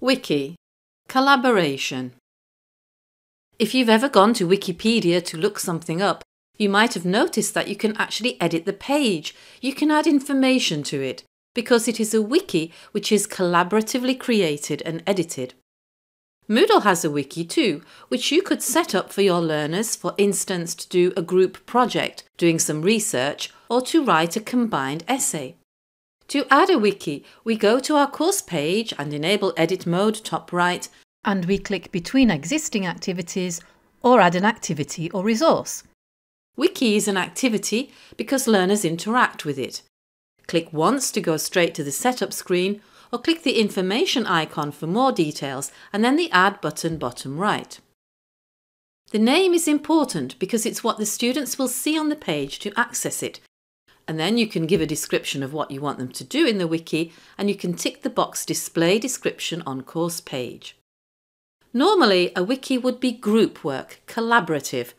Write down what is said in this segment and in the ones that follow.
Wiki Collaboration If you've ever gone to Wikipedia to look something up, you might have noticed that you can actually edit the page. You can add information to it because it is a wiki which is collaboratively created and edited. Moodle has a wiki too, which you could set up for your learners, for instance, to do a group project, doing some research, or to write a combined essay. To add a wiki, we go to our course page and enable edit mode top right, and we click between existing activities or add an activity or resource. Wiki is an activity because learners interact with it. Click once to go straight to the setup screen or click the information icon for more details and then the add button bottom right. The name is important because it's what the students will see on the page to access it. And then you can give a description of what you want them to do in the wiki and you can tick the box display description on course page. Normally a wiki would be group work, collaborative,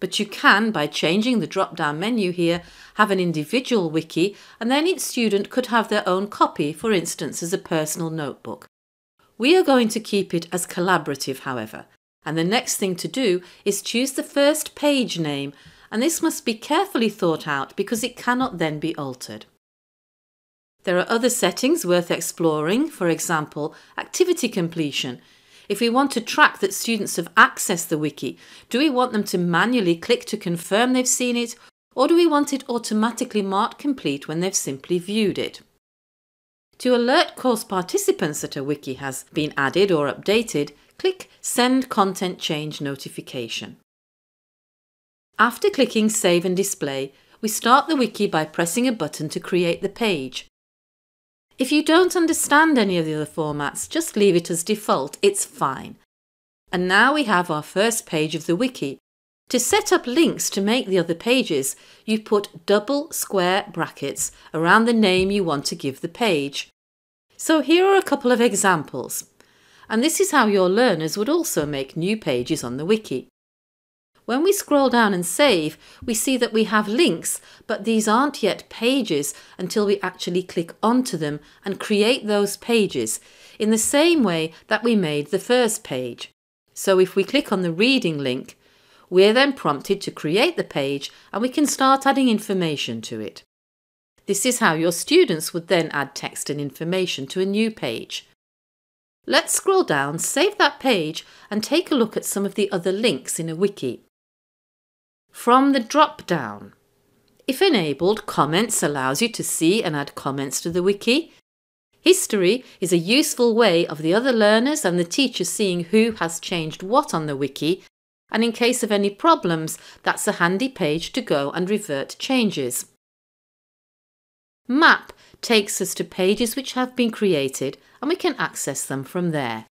but you can, by changing the drop down menu here, have an individual wiki and then each student could have their own copy, for instance, as a personal notebook. We are going to keep it as collaborative, however, and the next thing to do is choose the first page name, and this must be carefully thought out because it cannot then be altered. There are other settings worth exploring, for example, activity completion, if we want to track that students have accessed the wiki, do we want them to manually click to confirm they've seen it, or do we want it automatically marked complete when they've simply viewed it? To alert course participants that a wiki has been added or updated, click Send Content Change Notification. After clicking Save and Display, we start the wiki by pressing a button to create the page. If you don't understand any of the other formats, just leave it as default, it's fine. And now we have our first page of the wiki. To set up links to make the other pages, you put double square brackets around the name you want to give the page. So here are a couple of examples. And this is how your learners would also make new pages on the wiki. When we scroll down and save, we see that we have links, but these aren't yet pages until we actually click onto them and create those pages in the same way that we made the first page. So if we click on the reading link, we're then prompted to create the page and we can start adding information to it. This is how your students would then add text and information to a new page. Let's scroll down, save that page and take a look at some of the other links in a wiki from the drop down. If enabled, Comments allows you to see and add comments to the wiki. History is a useful way of the other learners and the teacher seeing who has changed what on the wiki, and in case of any problems, that's a handy page to go and revert changes. Map takes us to pages which have been created and we can access them from there.